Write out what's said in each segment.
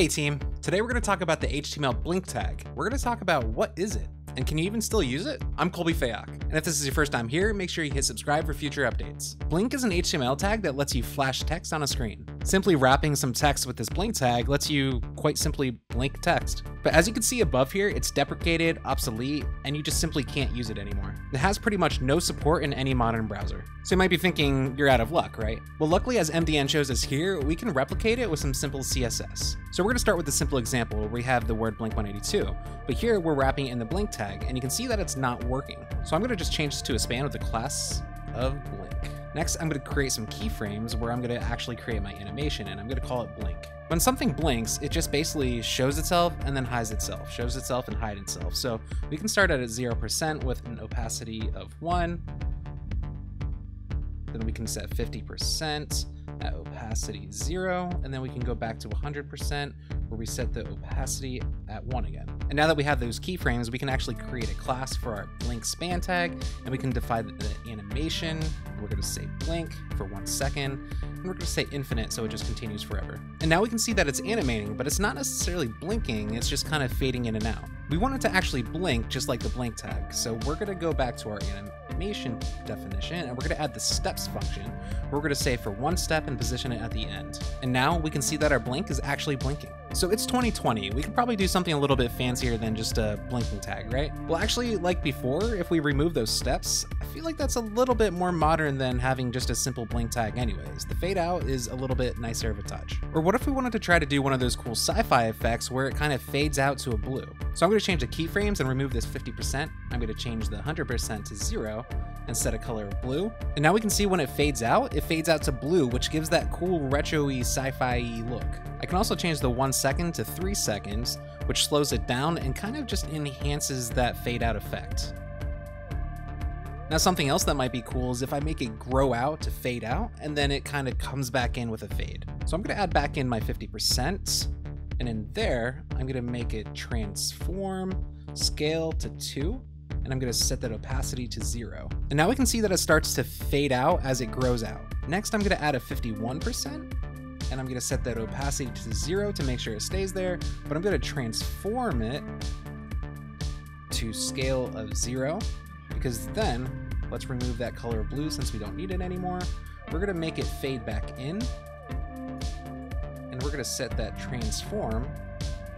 Hey team, today we're going to talk about the HTML blink tag. We're going to talk about what is it, and can you even still use it? I'm Colby Fayock, and if this is your first time here, make sure you hit subscribe for future updates. Blink is an HTML tag that lets you flash text on a screen. Simply wrapping some text with this blink tag lets you quite simply blink text. But as you can see above here, it's deprecated, obsolete, and you just simply can't use it anymore. It has pretty much no support in any modern browser. So you might be thinking you're out of luck, right? Well, luckily as MDN shows us here, we can replicate it with some simple CSS. So we're gonna start with a simple example where we have the word blink182, but here we're wrapping in the blink tag, and you can see that it's not working. So I'm gonna just change this to a span with the class of blink. Next, I'm going to create some keyframes where I'm going to actually create my animation and I'm going to call it blink. When something blinks, it just basically shows itself and then hides itself, shows itself and hides itself. So we can start at a 0% with an opacity of 1. Then we can set 50% at opacity 0, and then we can go back to 100% where we set the opacity at 1 again. And now that we have those keyframes, we can actually create a class for our blink span tag, and we can define the animation. We're going to say blink for one second, and we're going to say infinite so it just continues forever. And now we can see that it's animating, but it's not necessarily blinking, it's just kind of fading in and out. We want it to actually blink just like the blink tag, so we're going to go back to our animation definition, and we're going to add the steps function. We're going to say for one step and position it at the end. And now we can see that our blink is actually blinking. So it's 2020. We could probably do something a little bit fancier than just a blinking tag, right? Well, actually, like before, if we remove those steps, I feel like that's a little bit more modern than having just a simple blink tag anyways. The fade out is a little bit nicer of a touch. Or what if we wanted to try to do one of those cool sci-fi effects where it kind of fades out to a blue? So I'm going to change the keyframes and remove this 50%. I'm going to change the 100% to zero and set a color of blue. And now we can see when it fades out, it fades out to blue, which gives that cool retro-y sci-fi-y look. I can also change the one second to three seconds, which slows it down and kind of just enhances that fade out effect. Now something else that might be cool is if I make it grow out to fade out, and then it kind of comes back in with a fade. So I'm gonna add back in my 50%, and in there, I'm gonna make it transform, scale to two, and I'm gonna set that opacity to zero. And now we can see that it starts to fade out as it grows out. Next, I'm gonna add a 51%, and I'm gonna set that opacity to zero to make sure it stays there, but I'm gonna transform it to scale of zero, because then, let's remove that color of blue since we don't need it anymore. We're gonna make it fade back in, and we're gonna set that transform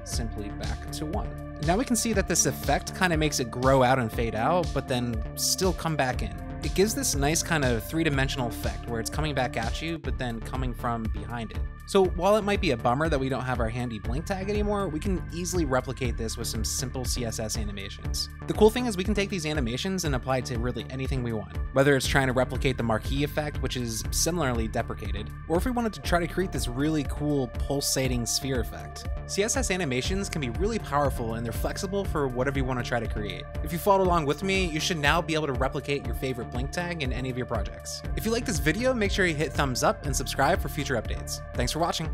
simply back to one. Now we can see that this effect kind of makes it grow out and fade out, but then still come back in it gives this nice kind of three-dimensional effect where it's coming back at you, but then coming from behind it. So while it might be a bummer that we don't have our handy blink tag anymore, we can easily replicate this with some simple CSS animations. The cool thing is we can take these animations and apply it to really anything we want, whether it's trying to replicate the marquee effect, which is similarly deprecated, or if we wanted to try to create this really cool pulsating sphere effect. CSS animations can be really powerful and they're flexible for whatever you want to try to create. If you followed along with me, you should now be able to replicate your favorite blink tag in any of your projects. If you like this video, make sure you hit thumbs up and subscribe for future updates. Thanks for watching.